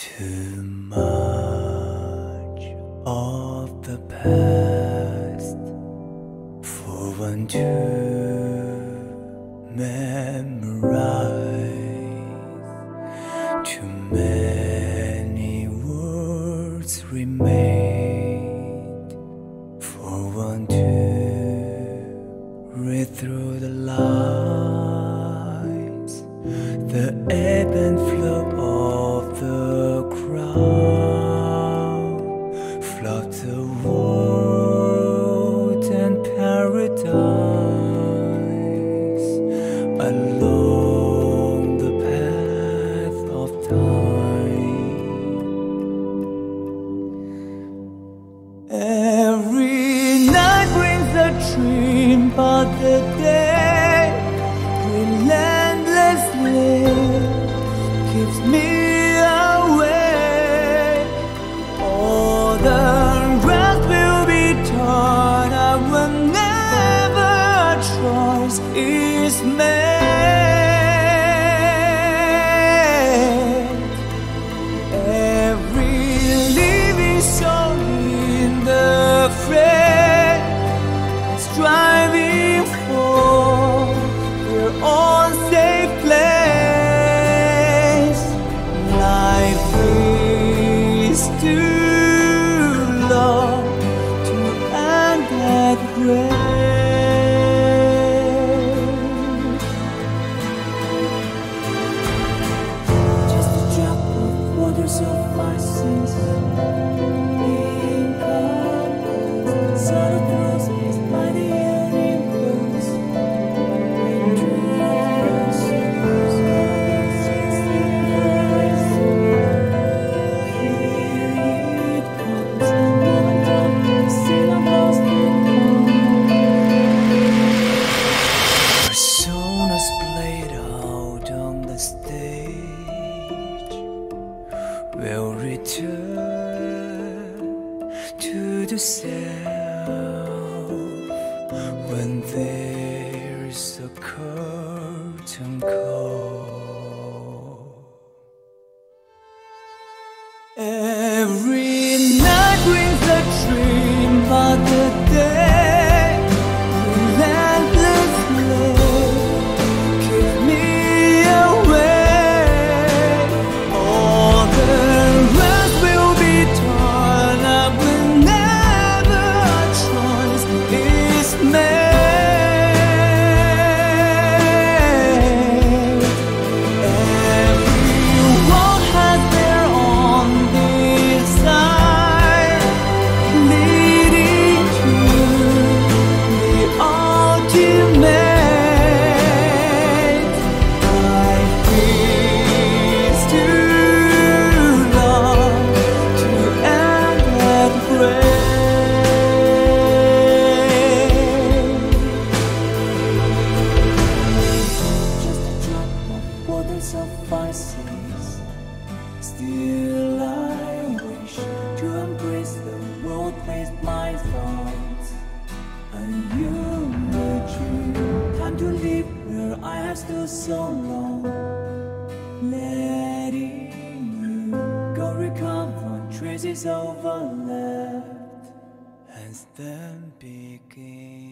Too much of the past for one to memorize. Too many words remain for one to read through the lines. The ebb and dream, but the day will return to the self when there's a curtain call. Water suffices. Still, I wish to embrace the world with my thoughts. And you, too. Time to live where I have stood so long. Letting you go recover traces overlapped. And then begin.